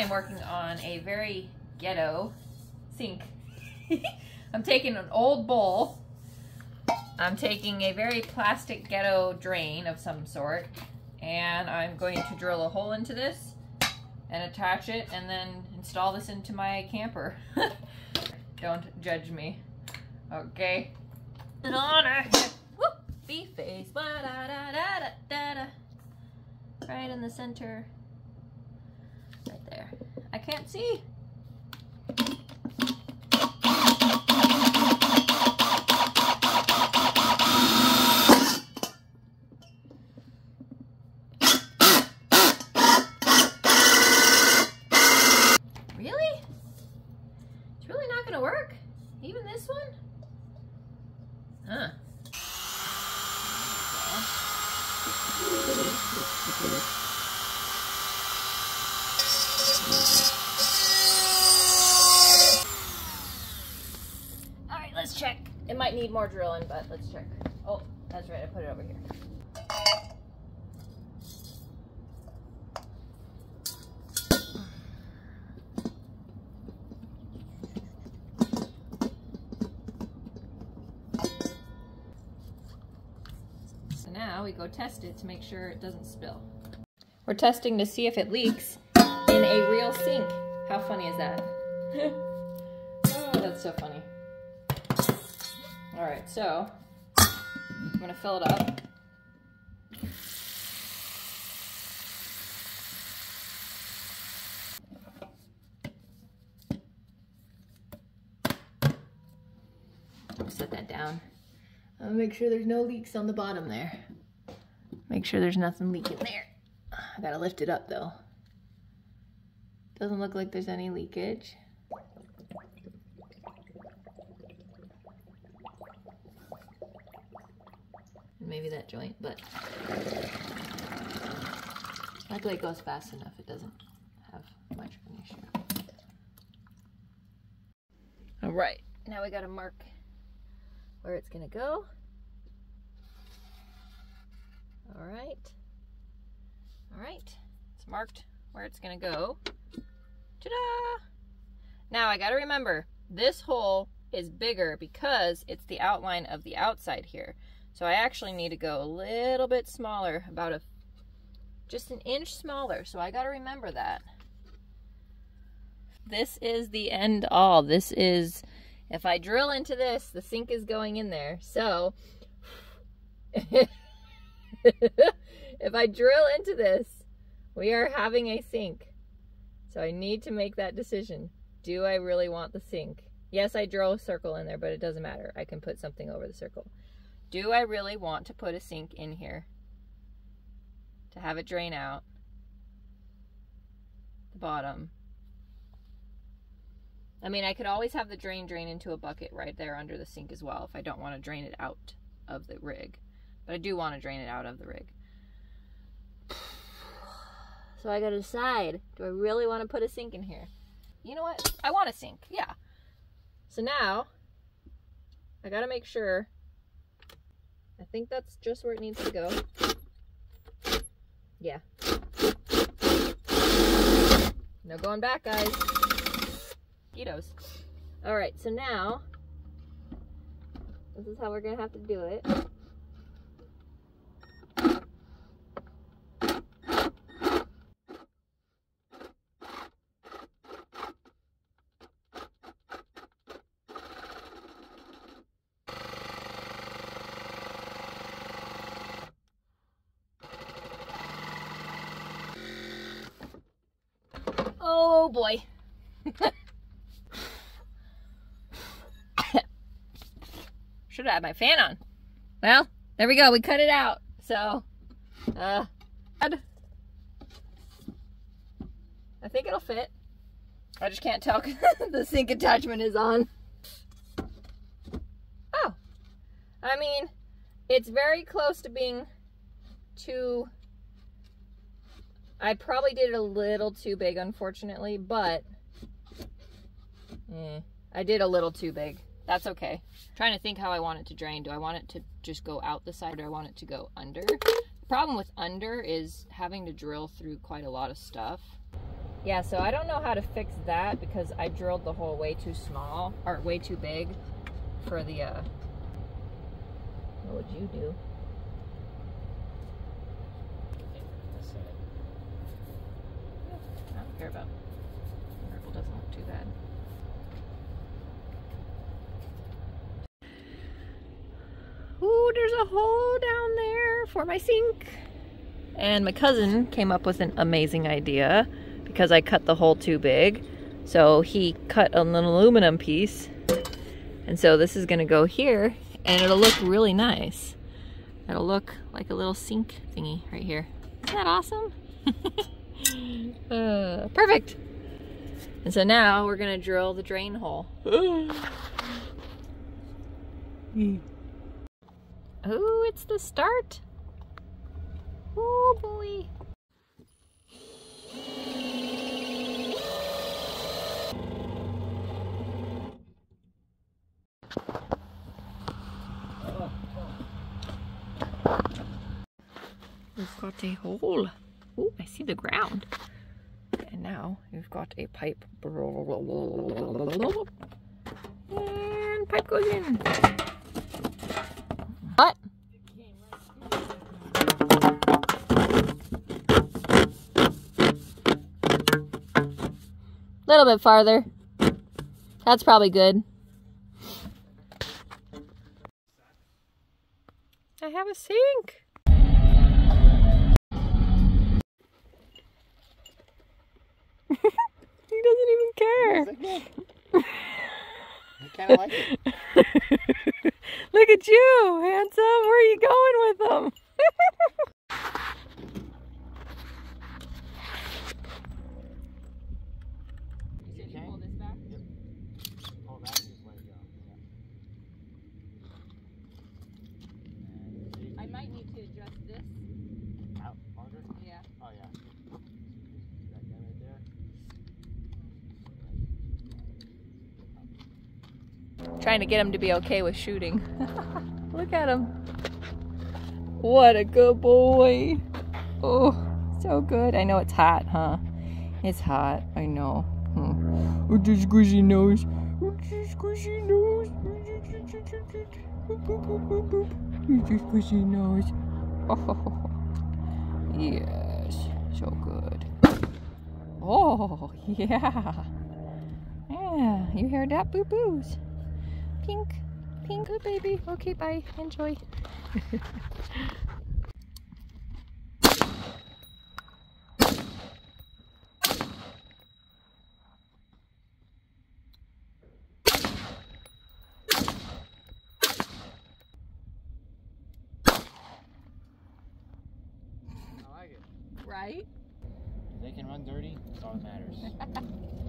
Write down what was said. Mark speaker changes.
Speaker 1: am working on a very ghetto sink. I'm taking an old bowl. I'm taking a very plastic ghetto drain of some sort and I'm going to drill a hole into this and attach it and then install this into my camper. Don't judge me. Okay. An honor. Whoop. Bee face. Right in the center. There. I can't see. Really? It's really not gonna work? Even this one? Huh. Alright, let's check. It might need more drilling, but let's check. Oh, that's right, I put it over here. So now we go test it to make sure it doesn't spill. We're testing to see if it leaks in a real sink. How funny is that? oh, that's so funny. All right, so I'm gonna fill it up. Set that down. I'll make sure there's no leaks on the bottom there. Make sure there's nothing leaking there. I gotta lift it up though. Doesn't look like there's any leakage. Maybe that joint, but luckily it goes fast enough. It doesn't have much of an issue. All right, now we gotta mark where it's gonna go. All right. All right, it's marked where it's gonna go. Ta-da! Now I gotta remember, this hole is bigger because it's the outline of the outside here. So I actually need to go a little bit smaller, about a, just an inch smaller. So I gotta remember that. This is the end all. This is, if I drill into this, the sink is going in there. So, if I drill into this, we are having a sink. So I need to make that decision. Do I really want the sink? Yes, I drill a circle in there, but it doesn't matter. I can put something over the circle. Do I really want to put a sink in here? To have it drain out the bottom. I mean, I could always have the drain drain into a bucket right there under the sink as well if I don't want to drain it out of the rig. But I do want to drain it out of the rig. So I gotta decide, do I really want to put a sink in here? You know what? I want a sink, yeah. So now, I gotta make sure, I think that's just where it needs to go. Yeah. No going back, guys. Mosquitoes. All right, so now, this is how we're gonna have to do it. Oh boy. Should have had my fan on. Well, there we go. We cut it out. So, uh, I think it'll fit. I just can't tell the sink attachment is on. Oh, I mean, it's very close to being too I probably did it a little too big, unfortunately, but eh, I did a little too big. That's okay. I'm trying to think how I want it to drain. Do I want it to just go out the side or do I want it to go under? The problem with under is having to drill through quite a lot of stuff. Yeah, so I don't know how to fix that because I drilled the hole way too small or way too big for the uh what would you do? I don't care about purple doesn't look too bad. Ooh, there's a hole down there for my sink. And my cousin came up with an amazing idea because I cut the hole too big. So he cut an aluminum piece. And so this is gonna go here and it'll look really nice. It'll look like a little sink thingy right here. Isn't that awesome? uh, perfect. And so now we're gonna drill the drain hole. Oh, it's the start. Oh boy. We've got a hole. Oh, I see the ground. And now we've got a pipe. And pipe goes in. What? A little bit farther. That's probably good. I have a sink.
Speaker 2: I kind of like it.
Speaker 1: Look at you, handsome. Where are you going with them?
Speaker 2: You okay? Yep. Pull back and just let it go. Yeah. And see,
Speaker 1: I might need to adjust this.
Speaker 2: out farther.
Speaker 1: Yeah.
Speaker 2: Oh yeah. That guy right there.
Speaker 1: Trying to get him to be okay with shooting. Look at him. What a good boy. Oh, so good. I know it's hot, huh? It's hot. I know. Hmm. Oh, the squishy nose. Oh, the squishy nose. Oh, the squishy nose. Oh, yes. So good. Oh, yeah. Yeah, you hear that, boo boos? Pink, pink, good baby. Okay, bye. Enjoy.
Speaker 2: I like it.
Speaker 1: Right?
Speaker 2: They can run dirty. That's all that matters.